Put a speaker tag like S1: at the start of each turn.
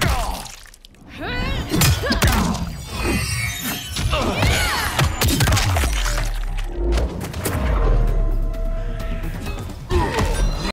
S1: Go!